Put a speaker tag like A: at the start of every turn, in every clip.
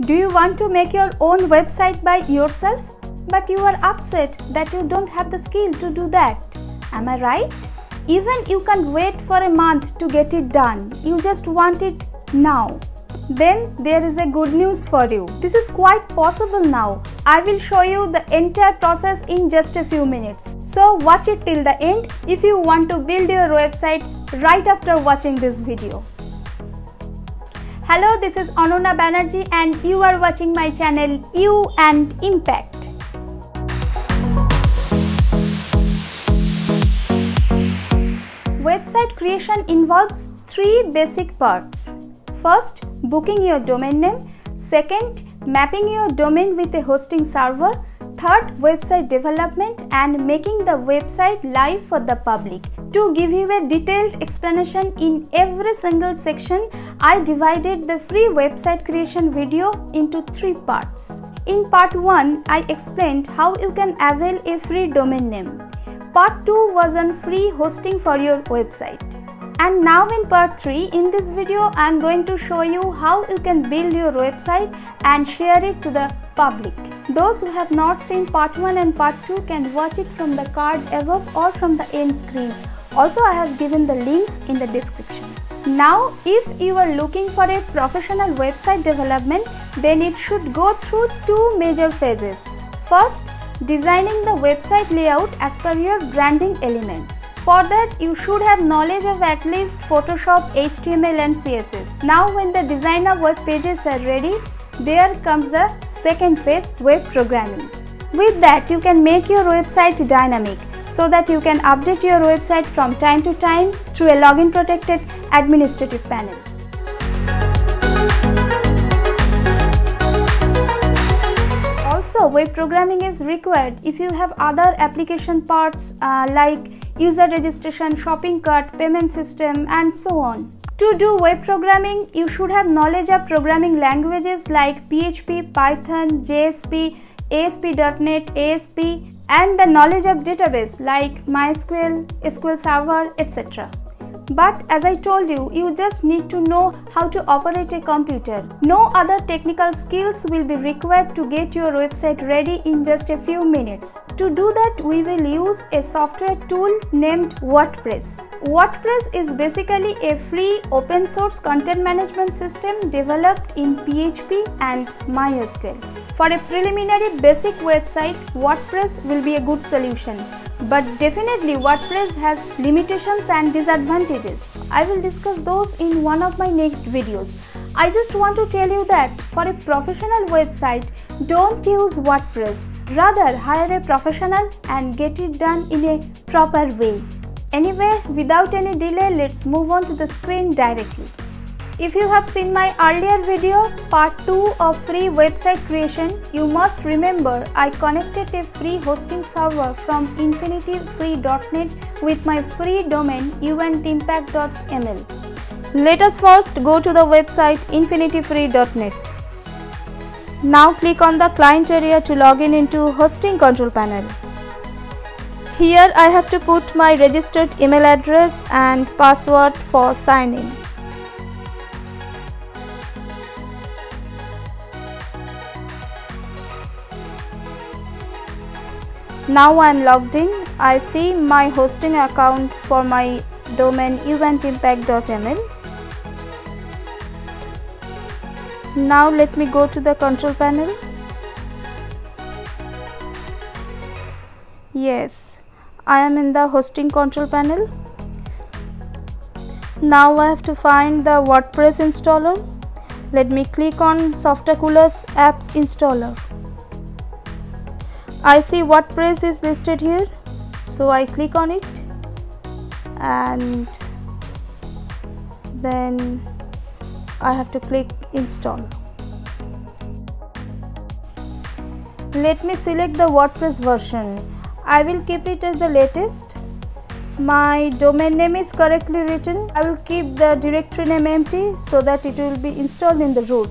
A: Do you want to make your own website by yourself? But you are upset that you don't have the skill to do that. Am I right? Even you can wait for a month to get it done. You just want it now. Then there is a good news for you. This is quite possible now. I will show you the entire process in just a few minutes. So watch it till the end if you want to build your website right after watching this video. Hello, this is Ananya Banerjee and you are watching my channel You and Impact. Website creation involves three basic parts. First, booking your domain name. Second, mapping your domain with a hosting server. Third, website development and making the website live for the public. To give you a detailed explanation in every single section, I divided the free website creation video into three parts. In part 1, I explained how you can avail a free domain name. Part 2 was on free hosting for your website. And now in part 3, in this video I am going to show you how you can build your website and share it to the public. Those who have not seen part 1 and part 2 can watch it from the card above or from the end screen. Also I have given the links in the description. Now if you are looking for a professional website development then it should go through two major phases. First, designing the website layout as per your branding elements. For that, you should have knowledge of at least Photoshop, HTML and CSS. Now when the designer web pages are ready, there comes the second phase, web programming. With that, you can make your website dynamic so that you can update your website from time to time through a login protected administrative panel. Web programming is required if you have other application parts uh, like user registration, shopping cart, payment system and so on. To do web programming, you should have knowledge of programming languages like PHP, Python, JSP, ASP.NET, ASP and the knowledge of database like MySQL, SQL Server, etc. But as I told you, you just need to know how to operate a computer. No other technical skills will be required to get your website ready in just a few minutes. To do that, we will use a software tool named WordPress. WordPress is basically a free open source content management system developed in PHP and MySQL. For a preliminary basic website, WordPress will be a good solution. But definitely WordPress has limitations and disadvantages. I will discuss those in one of my next videos. I just want to tell you that for a professional website, don't use WordPress. Rather, hire a professional and get it done in a proper way. Anyway, without any delay, let's move on to the screen directly. If you have seen my earlier video, part 2 of free website creation, you must remember I connected a free hosting server from infinityfree.net with my free domain youandimpact.ml. Let us first go to the website infinityfree.net. Now click on the client area to log in into hosting control panel. Here I have to put my registered email address and password for signing. Now I am logged in. I see my hosting account for my domain youandimpact.ml. Now let me go to the control panel. Yes, I am in the hosting control panel. Now I have to find the WordPress installer. Let me click on Softaculous apps installer. I see WordPress is listed here. So I click on it and then I have to click install. Let me select the WordPress version. I will keep it as the latest. My domain name is correctly written. I will keep the directory name empty so that it will be installed in the root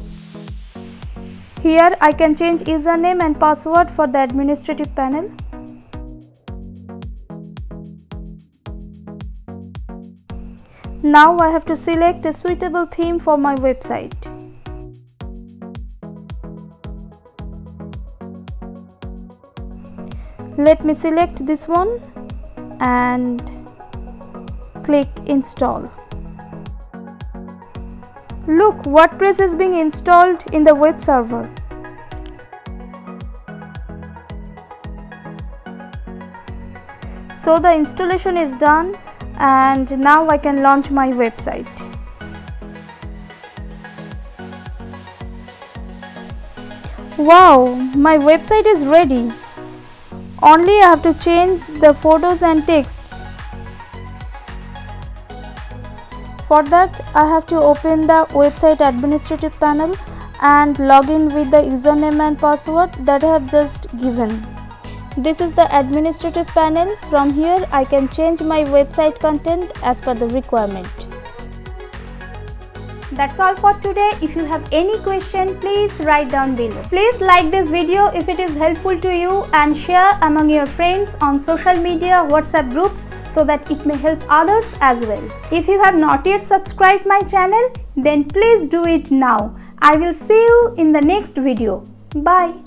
A: here I can change username and password for the administrative panel. Now I have to select a suitable theme for my website. Let me select this one and click install look WordPress is being installed in the web server. So the installation is done and now I can launch my website. Wow my website is ready. Only I have to change the photos and texts for that I have to open the website administrative panel and log in with the username and password that I have just given this is the administrative panel. From here I can change my website content as per the requirement. That's all for today. If you have any question, please write down below. Please like this video if it is helpful to you and share among your friends on social media, WhatsApp groups so that it may help others as well. If you have not yet subscribed my channel, then please do it now. I will see you in the next video. Bye.